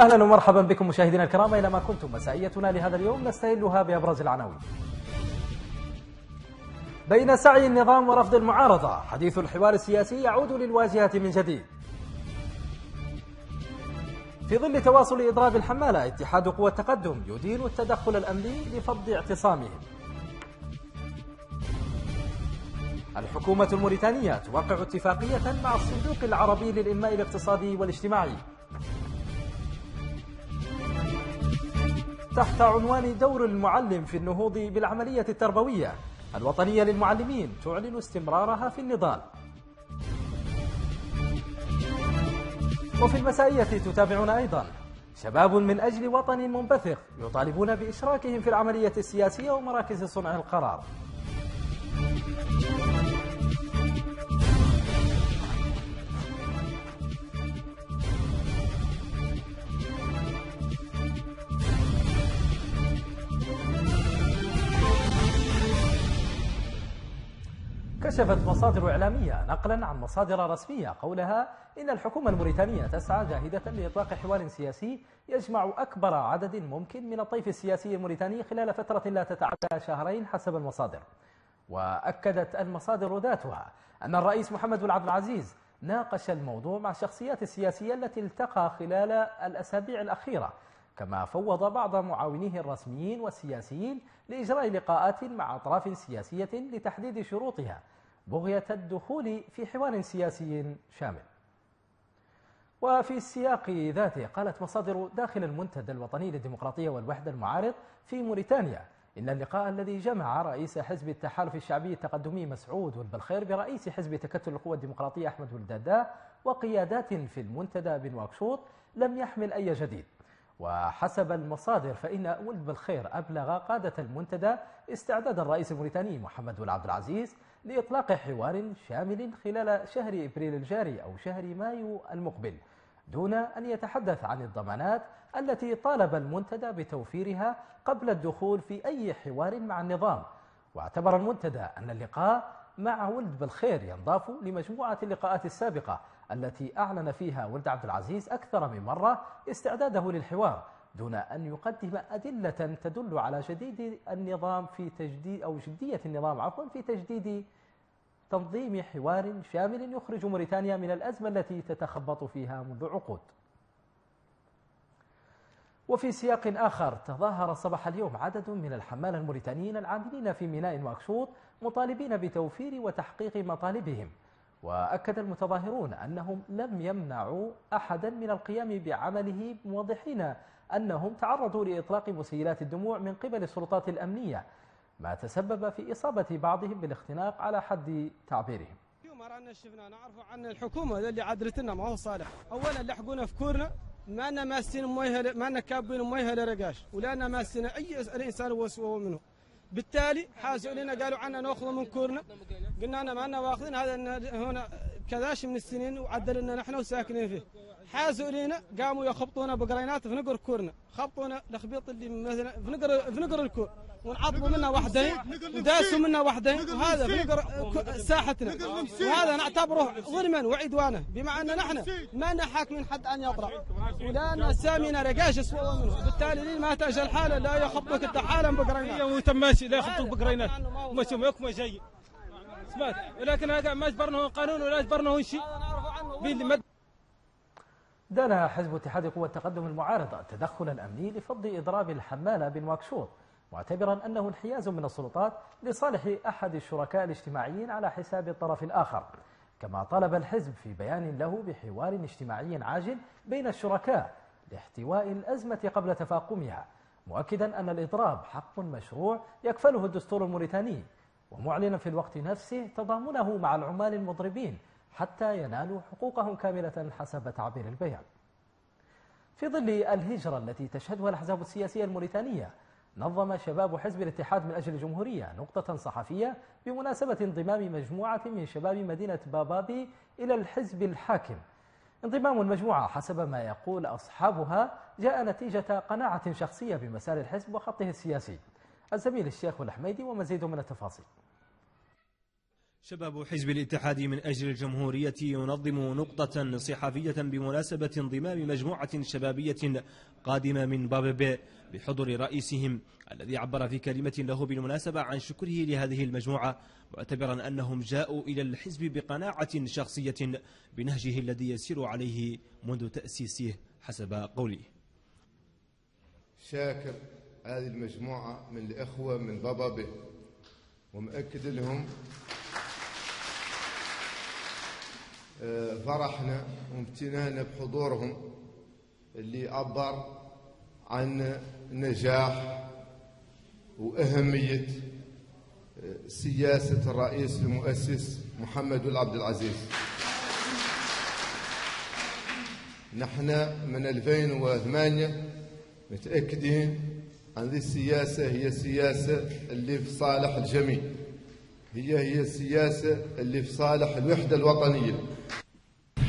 أهلا ومرحبا بكم مشاهدينا الكرام أينما كنتم. مسائيتنا لهذا اليوم نستهلها بأبرز العناوين. بين سعي النظام ورفض المعارضة حديث الحوار السياسي يعود للواجهة من جديد. في ظل تواصل إضراب الحمالة اتحاد قوى التقدم يدين التدخل الأمني لفض اعتصامهم. الحكومة الموريتانية توقع اتفاقية مع الصندوق العربي للإنماء الاقتصادي والاجتماعي. تحت عنوان دور المعلم في النهوض بالعملية التربوية. الوطنية للمعلمين تعلن استمرارها في النضال. وفي المسائية تتابعون أيضا. شباب من أجل وطن منبثق يطالبون بإشراكهم في العملية السياسية ومراكز صنع القرار. كشفت مصادر إعلامية نقلا عن مصادر رسمية قولها إن الحكومة الموريتانية تسعى جاهدة لإطلاق حوار سياسي يجمع أكبر عدد ممكن من الطيف السياسي الموريتاني خلال فترة لا تتعدى شهرين حسب المصادر. وأكدت المصادر ذاتها أن الرئيس محمد بن عبد العزيز ناقش الموضوع مع الشخصيات السياسية التي التقى خلال الأسابيع الأخيرة كما فوض بعض معاونيه الرسميين والسياسيين لإجراء لقاءات مع أطراف سياسية لتحديد شروطها بغية الدخول في حوار سياسي شامل. وفي السياق ذاته قالت مصادر داخل المنتدى الوطني للديمقراطية والوحدة المعارض في موريتانيا إن اللقاء الذي جمع رئيس حزب التحالف الشعبي التقدمي مسعود والبلخير برئيس حزب تكتل القوى الديمقراطية أحمد ولدادا وقيادات في المنتدى بن واكشوط لم يحمل أي جديد. وحسب المصادر فإن ولد بالخير أبلغ قادة المنتدى استعداد الرئيس الموريتاني محمد بن عبد العزيز لإطلاق حوار شامل خلال شهر إبريل الجاري أو شهر مايو المقبل دون أن يتحدث عن الضمانات التي طالب المنتدى بتوفيرها قبل الدخول في أي حوار مع النظام. واعتبر المنتدى أن اللقاء مع ولد بالخير ينضاف لمجموعة اللقاءات السابقة التي أعلن فيها ولد عبد العزيز أكثر من مرة استعداده للحوار دون أن يقدم أدلة تدل على جديد النظام في تجديد أو جدية النظام عفوا في تجديد تنظيم حوار شامل يخرج موريتانيا من الأزمة التي تتخبط فيها منذ عقود. وفي سياق آخر تظاهر صباح اليوم عدد من الحمال الموريتانيين العاملين في ميناء واكشوط مطالبين بتوفير وتحقيق مطالبهم. وأكد المتظاهرون أنهم لم يمنعوا أحدا من القيام بعمله موضحين أنهم تعرضوا لإطلاق مسيلات الدموع من قبل السلطات الأمنية ما تسبب في إصابة بعضهم بالاختناق على حد تعبيرهم. رانا شفنا نعرفوا عن الحكومة اللي عدلت لنا ما هو صالح. أولا لحقونا في كورنا ما أنا ماسين مويه ما أنا كابين مويه لرقاش ولا أنا ماسين أي إنسان وسوه منه. بالتالي حاسوا لنا قالوا عنا ناخذ من كورنا. قلنا أنا ما أنا واخذين هذا هنا كذاش من السنين وعدل لنا نحن وساكنين فيه. حاسوا لنا قاموا يخبطونا بقرينات في نقر كورنا. خبطونا الخبيط اللي مثلا في نقر في نقر الكور. ونعطبوا منا وحدين وداسوا منا وحدين. وهذا في نقر ساحتنا. وهذا نعتبره ظلما وعدوانا. بما أن نحن ما لنا حاكمين حد أن يطلع ولا أن سامينا رقاش اسوء منه. بالتالي لين ما تاج الحالة لا يخبطك انت حالا بقرينات وانت ماشي لا يخبطوك بقرينات ماشي ما جاي. سمعت. ولكن هذا ما اجبرنا قانون ولا اجبرنا شيء. دان حزب اتحاد قوى التقدم المعارضة التدخل الأمني لفض إضراب الحمالة بن واكشوط معتبرا أنه انحياز من السلطات لصالح أحد الشركاء الاجتماعيين على حساب الطرف الآخر. كما طلب الحزب في بيان له بحوار اجتماعي عاجل بين الشركاء لاحتواء الأزمة قبل تفاقمها مؤكدا أن الإضراب حق مشروع يكفله الدستور الموريتاني. ومعلنا في الوقت نفسه تضامنه مع العمال المضربين حتى ينالوا حقوقهم كاملة حسب تعبير البيان. في ظل الهجرة التي تشهدها الأحزاب السياسية الموريتانية نظم شباب حزب الاتحاد من أجل الجمهورية نقطة صحفية بمناسبة انضمام مجموعة من شباب مدينة بابابي إلى الحزب الحاكم. انضمام المجموعة حسب ما يقول أصحابها جاء نتيجة قناعة شخصية بمسار الحزب وخطه السياسي. الزميل الشيخ الحميدي ومزيد من التفاصيل. شباب حزب الاتحاد من أجل الجمهورية ينظم نقطة صحفية بمناسبة انضمام مجموعة شبابية قادمة من بابب بحضور رئيسهم الذي عبر في كلمة له بالمناسبة عن شكره لهذه المجموعة معتبرا أنهم جاءوا إلى الحزب بقناعة شخصية بنهجه الذي يسير عليه منذ تأسيسه حسب قوله. شاكر. هذه المجموعة من الإخوة من بابا ومأكد لهم آه، فرحنا وامتنانا بحضورهم اللي عبر عن نجاح وأهمية آه، سياسة الرئيس المؤسس محمد بن عبد العزيز. نحن من 2008 متأكدين ذي السياسة هي السياسة اللي في صالح الجميع. هي هي السياسة اللي في صالح الوحدة الوطنية.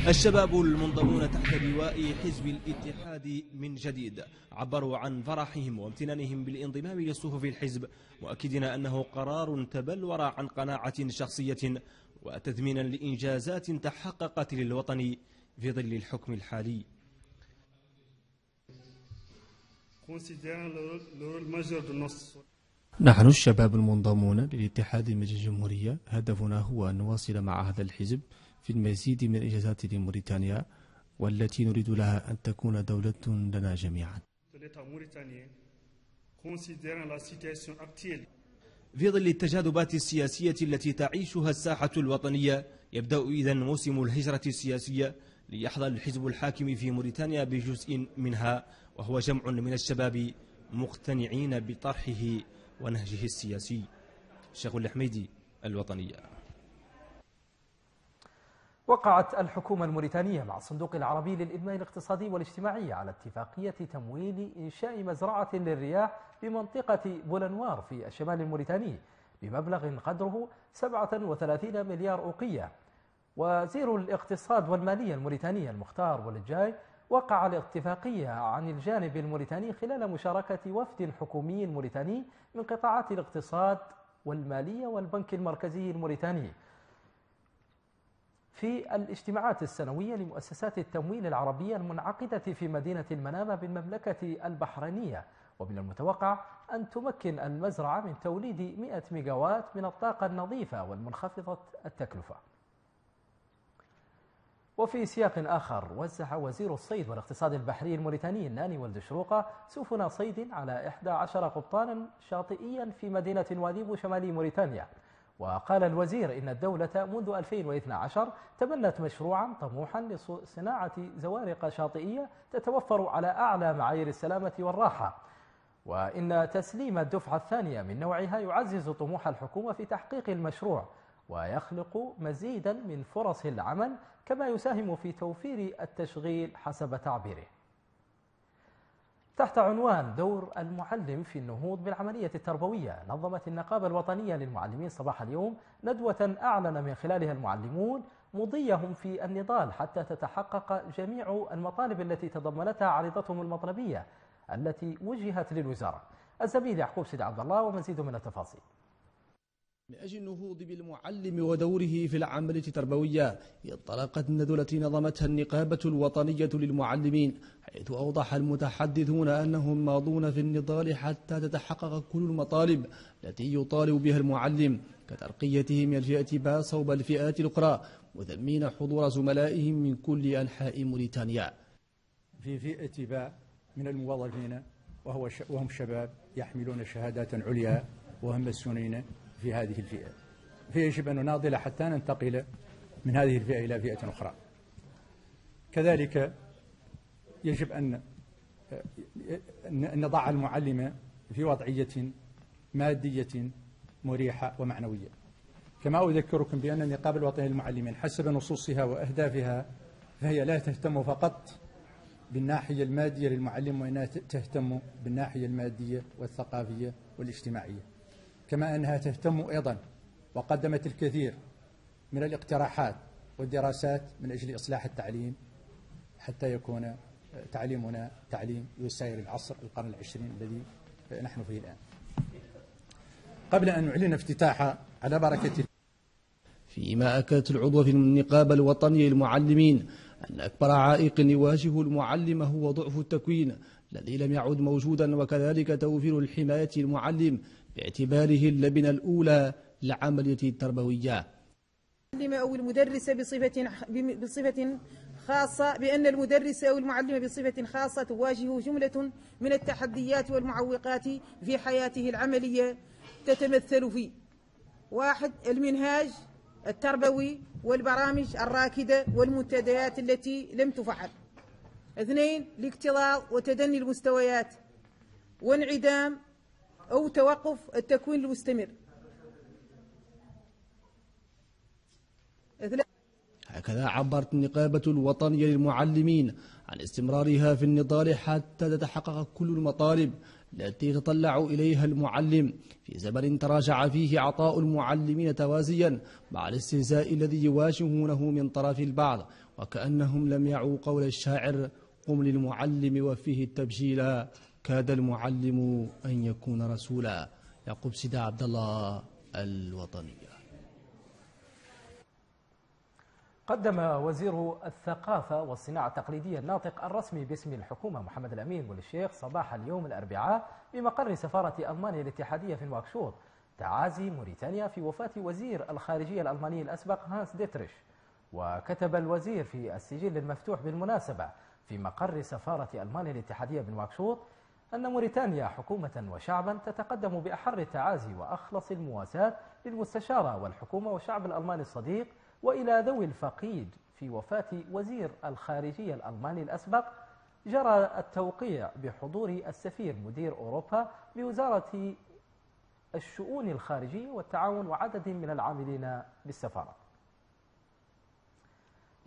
الشباب المنضمون تحت لواء حزب الاتحاد من جديد عبروا عن فرحهم وامتنانهم بالانضمام لصفوف الحزب مؤكدين أنه قرار تبلور عن قناعة شخصية وتثمينا لإنجازات تحققت للوطن في ظل الحكم الحالي. نحن الشباب المنضمون للاتحاد من الجمهورية هدفنا هو أن نواصل مع هذا الحزب في المزيد من الإنجازات لموريتانيا والتي نريد لها أن تكون دولة لنا جميعا. في ظل التجاذبات السياسية التي تعيشها الساحة الوطنية يبدأ إذا موسم الهجرة السياسية ليحظى الحزب الحاكم في موريتانيا بجزء منها وهو جمع من الشباب مقتنعين بطرحه ونهجه السياسي. الشيخ الحميدي الوطنية وقعت الحكومة الموريتانية مع الصندوق العربي للإنماء الاقتصادي والاجتماعي على اتفاقية تمويل إنشاء مزرعة للرياح بمنطقة بولنوار في الشمال الموريتاني بمبلغ قدره 37 مليار أوقية. وزير الاقتصاد والمالية الموريتانية المختار والجاي وقع الاتفاقية عن الجانب الموريتاني خلال مشاركة وفد حكومي موريتاني من قطاعات الاقتصاد والمالية والبنك المركزي الموريتاني. في الاجتماعات السنوية لمؤسسات التمويل العربية المنعقدة في مدينة المنامة بالمملكة البحرينية ومن المتوقع أن تمكن المزرعة من توليد 100 ميجاوات من الطاقة النظيفة والمنخفضة التكلفة. وفي سياق آخر وزع وزير الصيد والاقتصاد البحري الموريتاني الناني والدشروقة سفن صيد على 11 قبطانا شاطئيا في مدينة واديبو شمالي موريتانيا. وقال الوزير إن الدولة منذ 2012 تبنت مشروعا طموحا لصناعة زوارق شاطئية تتوفر على أعلى معايير السلامة والراحة. وإن تسليم الدفعة الثانية من نوعها يعزز طموح الحكومة في تحقيق المشروع. ويخلق مزيدا من فرص العمل كما يساهم في توفير التشغيل حسب تعبيره. تحت عنوان دور المعلم في النهوض بالعملية التربوية نظمت النقابة الوطنية للمعلمين صباح اليوم ندوة أعلن من خلالها المعلمون مضيهم في النضال حتى تتحقق جميع المطالب التي تضمنتها عريضتهم المطلبية التي وجهت للوزارة. الزميل يعقوب سيد عبد الله ومزيد من التفاصيل. من أجل النهوض بالمعلم ودوره في العملية التربوية انطلقت التي نظمتها النقابة الوطنية للمعلمين حيث أوضح المتحدثون أنهم ماضون في النضال حتى تتحقق كل المطالب التي يطالب بها المعلم كترقيته من الفئة با صوب الفئات الأخرى مذمين حضور زملائهم من كل أنحاء موريتانيا. في فئة با من الموظفين وهو وهم شباب يحملون شهادات عليا وهم مسؤولين. في هذه الفئة. فيجب أن نناضل حتى ننتقل من هذه الفئة إلى فئة أخرى. كذلك يجب أن نضع المعلم في وضعية مادية مريحة ومعنوية. كما أذكركم بأن النقابة الوطنية للمعلمين حسب نصوصها وأهدافها فهي لا تهتم فقط بالناحية المادية للمعلم وإنها تهتم بالناحية المادية والثقافية والاجتماعية. كما أنها تهتم أيضا وقدمت الكثير من الاقتراحات والدراسات من أجل إصلاح التعليم حتى يكون تعليمنا تعليم يسير العصر القرن العشرين الذي نحن فيه الآن. قبل أن نعلن افتتاحا على بركة فيما أكدت العضو في النقابة الوطنية للمعلمين أن أكبر عائق يواجه المعلم هو ضعف التكوين الذي لم يعد موجودا وكذلك توفير الحماية للمعلم باعتباره اللبنة الأولى للعملية التربوية أو المدرسة بصفة بصفة خاصة بأن المدرس أو المعلم بصفة خاصة تواجه جملة من التحديات والمعوقات في حياته العملية تتمثل في واحد المنهاج التربوي والبرامج الراكدة والمنتديات التي لم تفعل. اثنين الاكتظاظ وتدني المستويات. وانعدام أو توقف التكوين المستمر. هكذا عبرت النقابة الوطنية للمعلمين عن استمرارها في النضال حتى تتحقق كل المطالب التي يتطلع إليها المعلم. في زمن تراجع فيه عطاء المعلمين توازيا مع الاستهزاء الذي يواجهونه من طرف البعض وكأنهم لم يعوا قول الشاعر قم للمعلم وفيه التبجيل كاد المعلم أن يكون رسولا. يعقوب سيدة عبد الله الوطنية. قدم وزير الثقافة والصناعة التقليدية الناطق الرسمي باسم الحكومة محمد الأمين والشيخ صباح اليوم الأربعاء بمقر سفارة ألمانيا الاتحادية في نواكشوط. تعازي موريتانيا في وفاة وزير الخارجية الألماني الأسبق هانس ديتريش. وكتب الوزير في السجل المفتوح بالمناسبة في مقر سفارة ألمانيا الاتحادية بنواكشوط أن موريتانيا حكومة وشعبا تتقدم بأحر التعازي وأخلص المواساة للمستشارة والحكومة والشعب الألماني الصديق وإلى ذوي الفقيد في وفاة وزير الخارجية الألماني الأسبق جرى التوقيع بحضور السفير مدير أوروبا بوزارة الشؤون الخارجية والتعاون وعدد من العاملين بالسفارة.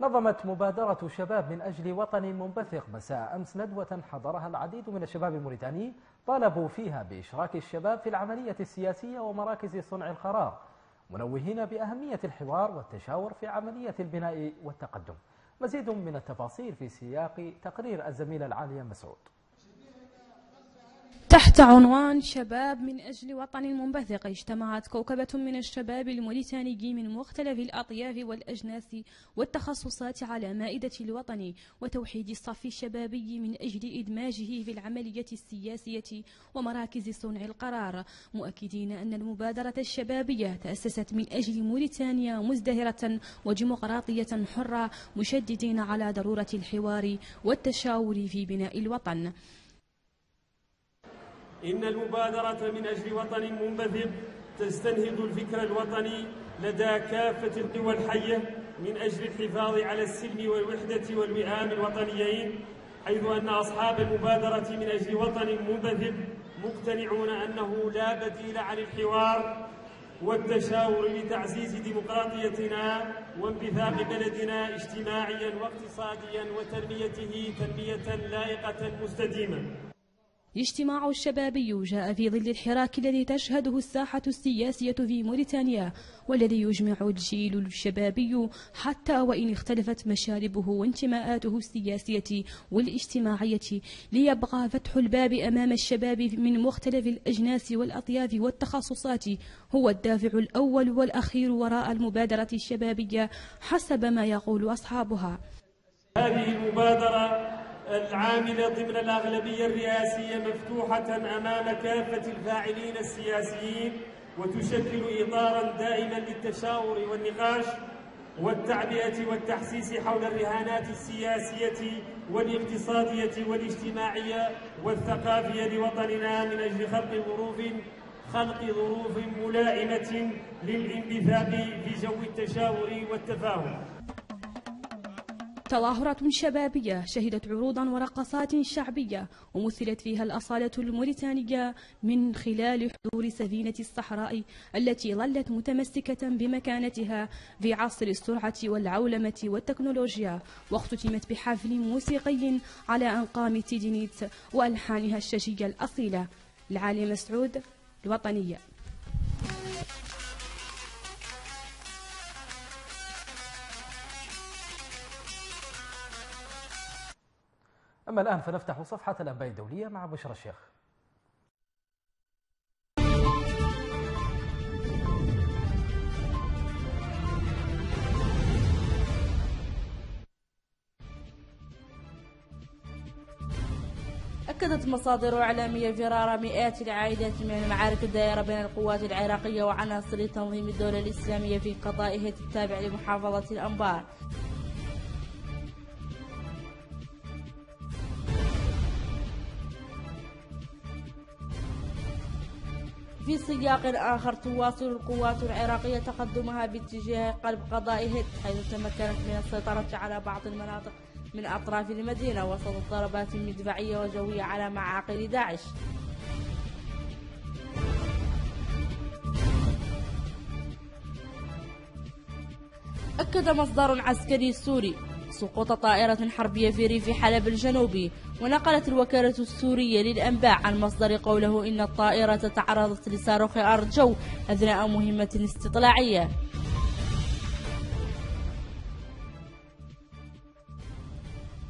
نظمت مبادرة شباب من أجل وطن منبثق مساء أمس ندوة حضرها العديد من الشباب الموريتاني طالبوا فيها بإشراك الشباب في العملية السياسية ومراكز صنع القرار منوهين بأهمية الحوار والتشاور في عملية البناء والتقدم. مزيد من التفاصيل في سياق تقرير الزميلة العالية مسعود. تحت عنوان شباب من أجل وطن منبثق اجتمعت كوكبة من الشباب الموريتاني من مختلف الأطياف والأجناس والتخصصات على مائدة الوطن وتوحيد الصف الشبابي من أجل إدماجه في العملية السياسية ومراكز صنع القرار. مؤكدين أن المبادرة الشبابية تأسست من أجل موريتانيا مزدهرة وديمقراطية حرة مشددين على ضرورة الحوار والتشاور في بناء الوطن. إن المبادرة من أجل وطن منبثق تستنهض الفكر الوطني لدى كافة القوى الحية من أجل الحفاظ على السلم والوحدة والوئام الوطنيين حيث أن أصحاب المبادرة من أجل وطن منبثق مقتنعون أنه لا بديل عن الحوار والتشاور لتعزيز ديمقراطيتنا وانبثاق بلدنا اجتماعيا واقتصاديا وتنميته تنمية لائقة مستديمة. الاجتماع الشبابي جاء في ظل الحراك الذي تشهده الساحة السياسية في موريتانيا والذي يجمع الجيل الشبابي حتى وإن اختلفت مشاربه وانتماءاته السياسية والاجتماعية ليبقى فتح الباب أمام الشباب من مختلف الأجناس والأطياف والتخصصات. هو الدافع الأول والأخير وراء المبادرة الشبابية حسب ما يقول أصحابها. هذه المبادرة العاملة ضمن الأغلبية الرئاسية مفتوحة أمام كافة الفاعلين السياسيين وتشكل إطارا دائما للتشاور والنقاش والتعبئة والتحسيس حول الرهانات السياسية والاقتصادية والاجتماعية والثقافية لوطننا من أجل خلق ظروف خلق ظروف ملائمة للانبثاق في جو التشاور والتفاهم. تظاهرة شبابية شهدت عروضا ورقصات شعبية ومثلت فيها الأصالة الموريتانية من خلال حضور سفينة الصحراء التي ظلت متمسكة بمكانتها في عصر السرعة والعولمة والتكنولوجيا واختتمت بحفل موسيقي على أنقام تيدينيت وألحانها الشجية الأصيلة. العالي مسعود الوطنية. أما الآن فنفتح صفحة الأنباء الدولية مع بشرى الشيخ. أكدت مصادر إعلامية فرار مئات العائدات من المعارك الدائرة بين القوات العراقية وعناصر تنظيم الدولة الإسلامية في قضائها التابع لمحافظة الأنبار. في سياق آخر تواصل القوات العراقية تقدمها باتجاه قلب قضاء هد حيث تمكنت من السيطرة على بعض المناطق من أطراف المدينة وسط ضربات مدفعية وجوية على معاقل داعش. أكد مصدر عسكري سوري سقوط طائرة حربية في ريف حلب الجنوبي ونقلت الوكالة السورية للأنباء عن مصدر قوله إن الطائرة تعرضت لصاروخ أرض جو أثناء مهمة استطلاعية.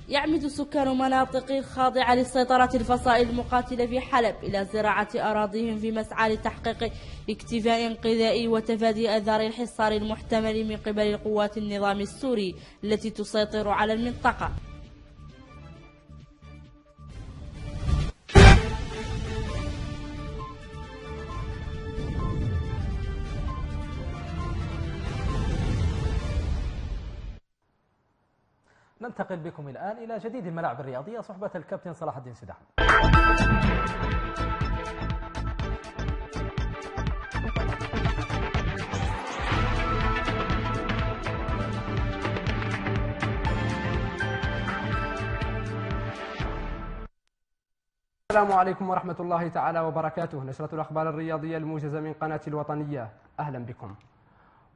يعمد سكان مناطق خاضعة للسيطرة الفصائل المقاتلة في حلب إلى زراعة أراضيهم في مسعى لتحقيق اكتفاء غذائي وتفادي أثار الحصار المحتمل من قبل القوات النظام السوري التي تسيطر على المنطقة. ننتقل بكم الآن إلى جديد الملاعب الرياضية صحبة الكابتن صلاح الدين سداح. السلام عليكم ورحمة الله تعالى وبركاته. نشرة الأخبار الرياضية الموجزة من قناة الوطنية. أهلا بكم.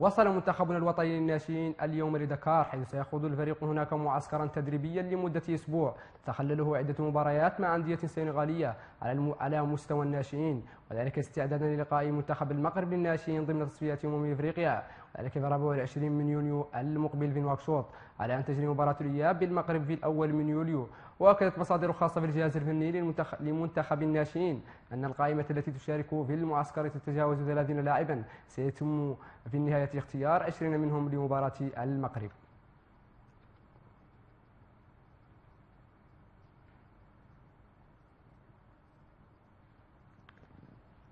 وصل منتخبنا الوطني للناشئين اليوم لدكار حيث سيخوض الفريق هناك معسكرا تدريبيا لمدة أسبوع. تخلله عدة مباريات مع أندية سنغالية على على مستوى الناشئين وذلك استعدادا للقاء منتخب المغرب للناشئين ضمن تصفيات أمم إفريقيا. في 24 من يونيو المقبل في نواكشوط. على أن تجري مباراة الإياب بالمغرب في الأول من يوليو. وأكدت مصادر خاصة بالجهاز الفني لمنتخب الناشئين أن القائمة التي تشارك في المعسكر تتجاوز 30 لاعبا. سيتم في النهاية اختيار 20 منهم لمباراة المغرب.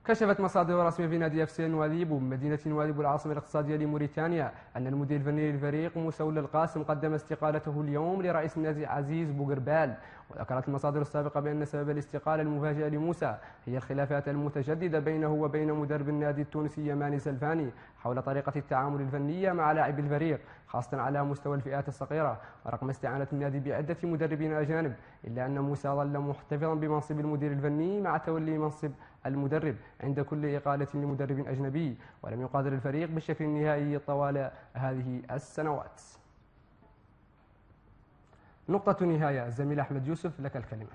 كشفت مصادر رسمية في نادي اف سي نواذيب بمدينة نواذيب العاصمة الاقتصادية لموريتانيا أن المدير الفني للفريق مسول القاسم قدم استقالته اليوم لرئيس النادي عزيز بوغربال. وذكرت المصادر السابقة بأن سبب الاستقالة المفاجئة لموسى هي الخلافات المتجددة بينه وبين مدرب النادي التونسي يماني سلفاني حول طريقة التعامل الفنية مع لاعبي الفريق خاصة على مستوى الفئات الصغيرة ورغم استعانة النادي بعدة مدربين أجانب إلا أن موسى ظل محتفظا بمنصب المدير الفني مع تولي منصب المدرب عند كل إقالة لمدرب أجنبي ولم يقادر الفريق بالشكل النهائي طوال هذه السنوات. نقطة نهاية. زميل أحمد يوسف لك الكلمة.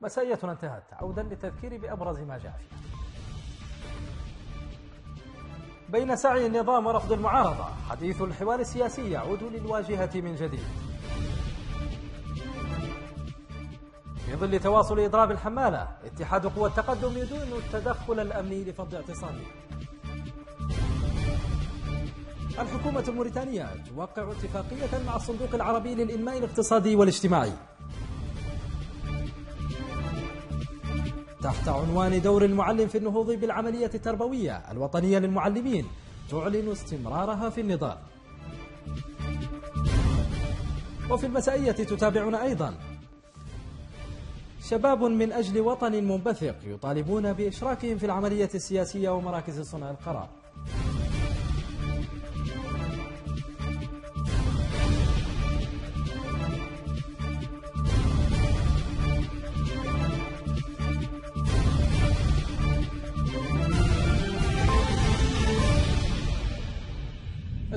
مسائيتنا انتهت. عودا للتذكير بأبرز ما جاء فيها بين سعي النظام ورفض المعارضة. حديث الحوار السياسي يعود للواجهة من جديد. في ظل تواصل إضراب الحمالة اتحاد قوى التقدم يدون التدخل الأمني لفض اعتصامه الحكومة الموريتانية توقع اتفاقية مع الصندوق العربي للإنماء الاقتصادي والاجتماعي. تحت عنوان دور المعلم في النهوض بالعملية التربوية الوطنية للمعلمين تعلن استمرارها في النضال. وفي المسائية تتابعون أيضا. شباب من أجل وطن منبثق يطالبون بإشراكهم في العملية السياسية ومراكز صنع القرار.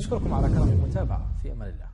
أشكركم على كرم المتابعة. في أمان الله.